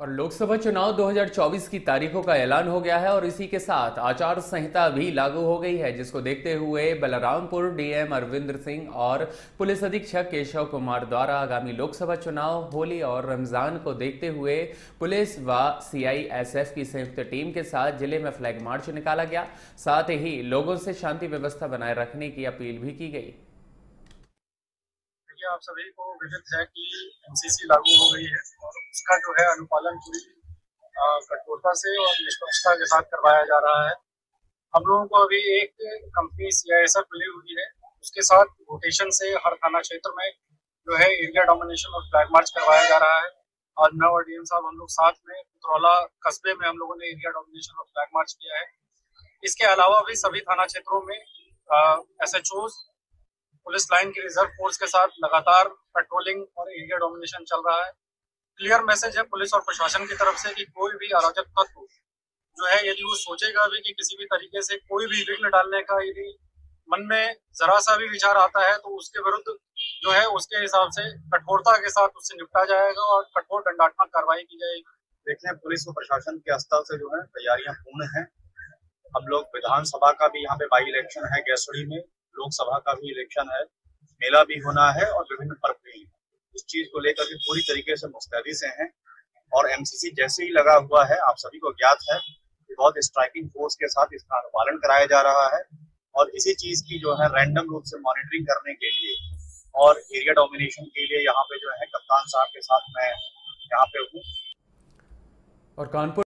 और लोकसभा चुनाव 2024 की तारीखों का ऐलान हो गया है और इसी के साथ आचार संहिता भी लागू हो गई है, जिसको देखते हुए बलरामपुर डीएम अरविंद सिंह और पुलिस अधीक्षक केशव कुमार द्वारा आगामी लोकसभा चुनाव, होली और रमज़ान को देखते हुए पुलिस व सीआईएसएफ की संयुक्त टीम के साथ ज़िले में फ्लैग मार्च निकाला गया। साथ ही लोगों से शांति व्यवस्था बनाए रखने की अपील भी की गई। आप सभी को विदित है कि एमसीसी लागू हो गई है और उसका जो है अनुपालन पूरी कठोरता से और निष्पक्षता के साथ करवाया जा रहा है। हम लोगों को अभी एक कंपनी सी मिली हुई है। उसके साथ रोटेशन से हर थाना क्षेत्र में जो है एरिया डोमिनेशन और फ्लैग मार्च करवाया जा रहा है। आज मैं और डीएम साहब हम लोग साथ में पुतरौला कस्बे में हम लोगों ने एरिया डोमिनेशन और फ्लैग मार्च किया है। इसके अलावा भी सभी थाना क्षेत्रों में एस एच पुलिस लाइन की रिज़र्व फोर्स के साथ लगातार पेट्रोलिंग और एरिया डोमिनेशन चल रहा है। क्लियर मैसेज है पुलिस और प्रशासन की तरफ़ से कि कोई भी अराजक तत्व जो है, यदि वो सोचेगा भी कि किसी भी तरीके से कोई भी विघ्न डालने का यदि मन में जरा सा भी विचार आता है तो उसके विरुद्ध जो है, उसके हिसाब से कठोरता के साथ उससे निपटा जाएगा और कठोर दंडात्मक कार्रवाई की जाएगी। देखने पुलिस और प्रशासन के स्तर से जो है, तैयारियाँ पूर्ण है। हम लोग विधानसभा का भी यहाँ पे बाई इलेक्शन है गैसोड़ी में। लोकसभा का भी इलेक्शन है, मेला भी होना है और विभिन्न पर्व भी इस चीज़ को लेकर के पूरी तरीके से मुस्तैदी से हैं और एमसीसी जैसे ही लगा हुआ है, आप सभी को ज्ञात है बहुत स्ट्राइकिंग फोर्स के साथ इसका अनुपालन कराया जा रहा है और इसी चीज़ की जो है रैंडम रूप से मॉनिटरिंग करने के लिए और एरिया डोमिनेशन के लिए यहाँ पे जो है कप्तान साहब के साथ मैं यहाँ पे हूँ। और कानपुर